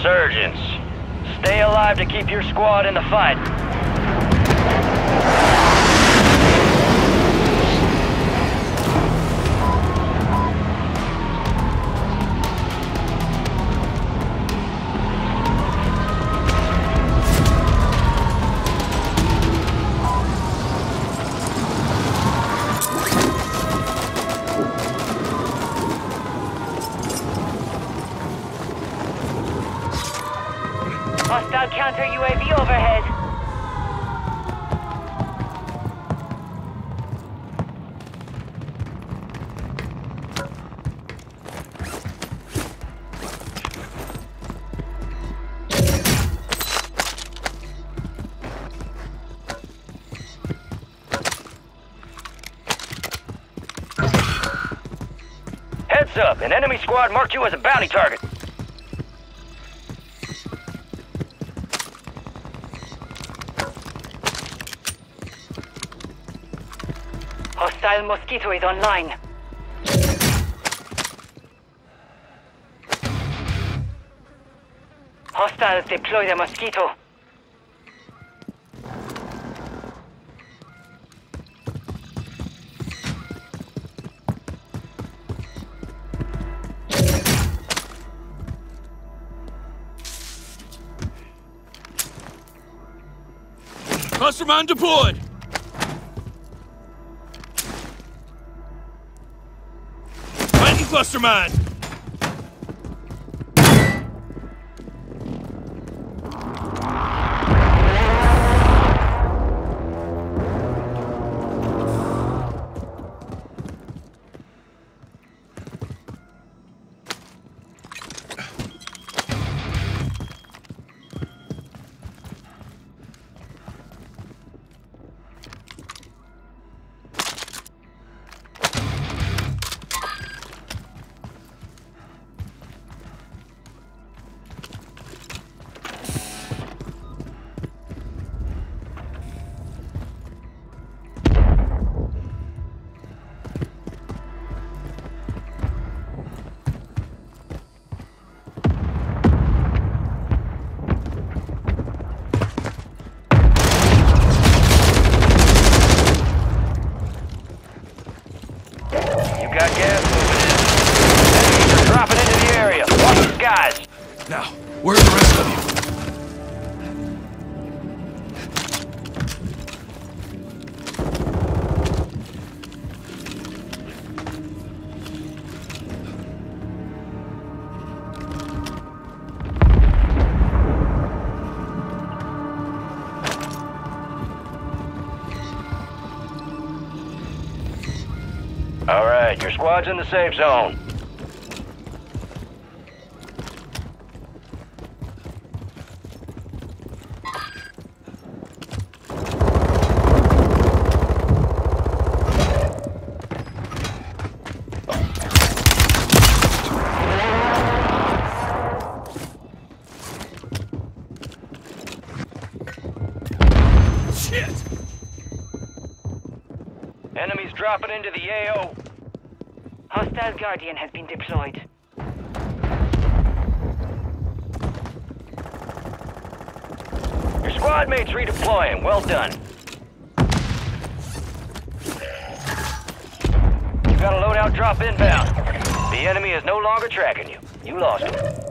insurgents. Stay alive to keep your squad in the fight. Hostile counter UAV overhead. Heads up, an enemy squad marked you as a bounty target. Hostile Mosquito is online. Hostiles deploy the Mosquito. Cluster mine deployed! Cluster mine! Now, where's the rest of you? All right, your squad's in the safe zone. Enemies dropping into the AO. Hostile Guardian has been deployed. Your squad mates redeploying. Well done. You've got a loadout drop inbound. The enemy is no longer tracking you. You lost him.